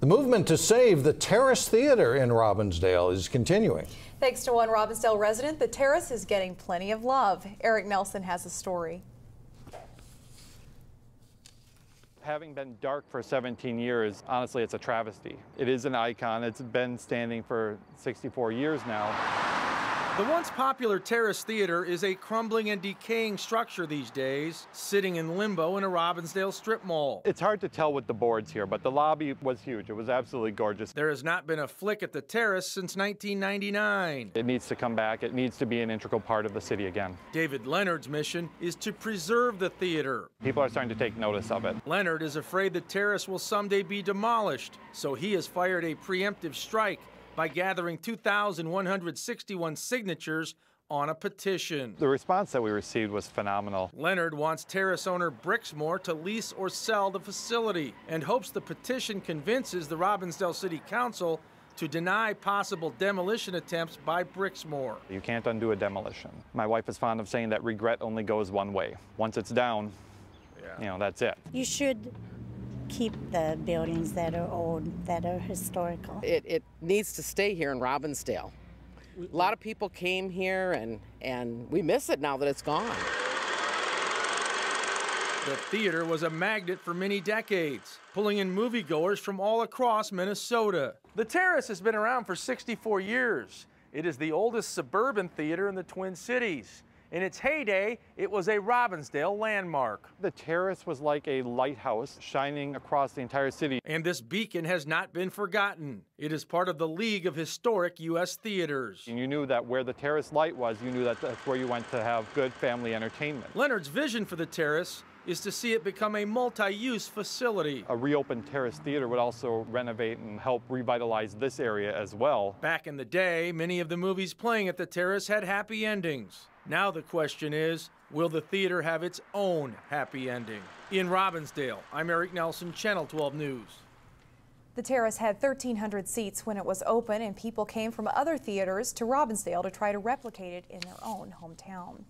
The movement to save the Terrace Theater in Robbinsdale is continuing. Thanks to one Robbinsdale resident, the Terrace is getting plenty of love. Eric Nelson has a story. Having been dark for 17 years, honestly, it's a travesty. It is an icon. It's been standing for 64 years now. The once popular Terrace Theater is a crumbling and decaying structure these days, sitting in limbo in a Robbinsdale strip mall. It's hard to tell with the boards here, but the lobby was huge. It was absolutely gorgeous. There has not been a flick at the Terrace since 1999. It needs to come back. It needs to be an integral part of the city again. David Leonhardt's mission is to preserve the theater. People are starting to take notice of it. Leonhardt is afraid the Terrace will someday be demolished, so he has fired a preemptive strike by gathering 2,161 signatures on a petition. The response that we received was phenomenal. Leonhardt wants terrace owner Brixmor to lease or sell the facility and hopes the petition convinces the Robbinsdale City Council to deny possible demolition attempts by Brixmor. You can't undo a demolition. My wife is fond of saying that regret only goes one way. Once it's down, yeah. you know, that's it. You should keep the buildings that are old, that are historical. It, it needs to stay here in Robbinsdale. A lot of people came here and, and we miss it now that it's gone. The theater was a magnet for many decades, pulling in moviegoers from all across Minnesota. The Terrace has been around for 64 years. It is the oldest suburban theater in the Twin Cities. In its heyday, it was a Robbinsdale landmark. The terrace was like a lighthouse shining across the entire city. And this beacon has not been forgotten. It is part of the League of Historic U.S. Theaters. And you knew that where the terrace light was, you knew that that's where you went to have good family entertainment. Leonhardt's vision for the terrace is to see it become a multi-use facility. A reopened Terrace Theater would also renovate and help revitalize this area as well. Back in the day, many of the movies playing at the Terrace had happy endings. Now the question is, will the theater have its own happy ending? In Robbinsdale, I'm Eric Nelson, Channel 12 News. The Terrace had 1,300 seats when it was open, and people came from other theaters to Robbinsdale to try to replicate it in their own hometown.